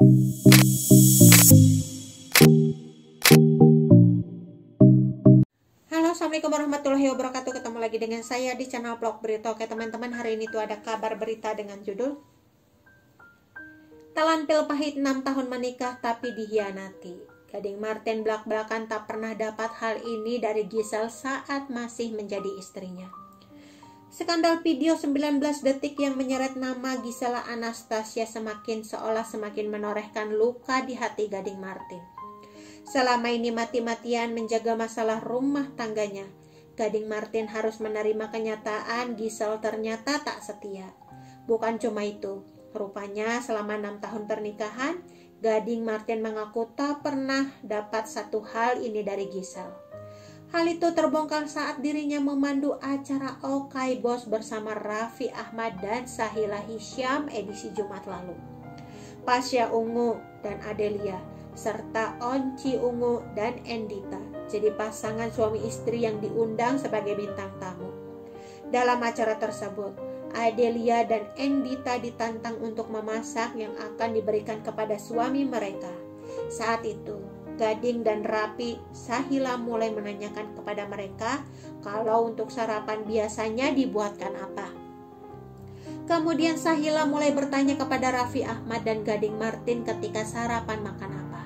Halo Assalamualaikum warahmatullahi wabarakatuh. Ketemu lagi dengan saya di channel vlog berita. Oke teman-teman hari ini tuh ada kabar berita dengan judul Telan pil pahit 6 tahun menikah tapi dihianati. Gading Martin belak-belakan tak pernah dapat hal ini dari Gisel saat masih menjadi istrinya Skandal video 19 detik yang menyeret nama Gisela Anastasia semakin seolah semakin menorehkan luka di hati Gading Martin. Selama ini mati-matian menjaga masalah rumah tangganya, Gading Martin harus menerima kenyataan Gisel ternyata tak setia. Bukan cuma itu, rupanya selama enam tahun pernikahan, Gading Martin mengaku tak pernah dapat satu hal ini dari Gisel. Hal itu terbongkar saat dirinya memandu acara Okai Bos bersama Raffi Ahmad dan Sahila Hisham edisi Jumat lalu. Pasya Ungu dan Adelia serta Onci Ungu dan Endita jadi pasangan suami istri yang diundang sebagai bintang tamu. Dalam acara tersebut, Adelia dan Endita ditantang untuk memasak yang akan diberikan kepada suami mereka. Saat itu, Gading dan Rapi, Sahila mulai menanyakan kepada mereka kalau untuk sarapan biasanya dibuatkan apa. Kemudian Sahila mulai bertanya kepada Raffi Ahmad dan Gading Martin ketika sarapan makan apa.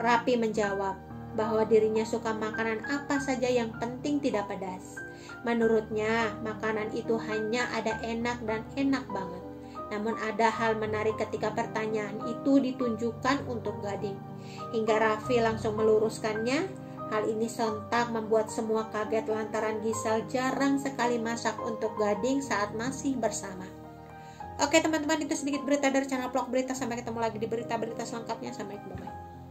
Rapi menjawab bahwa dirinya suka makanan apa saja yang penting tidak pedas. Menurutnya, makanan itu hanya ada enak dan enak banget. Namun ada hal menarik ketika pertanyaan itu ditunjukkan untuk Gading. Hingga Raffi langsung meluruskannya. Hal ini sontak membuat semua kaget lantaran Gisel jarang sekali masak untuk Gading saat masih bersama. Oke teman-teman itu sedikit berita dari channel vlog berita. Sampai ketemu lagi di berita-berita selengkapnya. Assalamualaikum warahmatullahi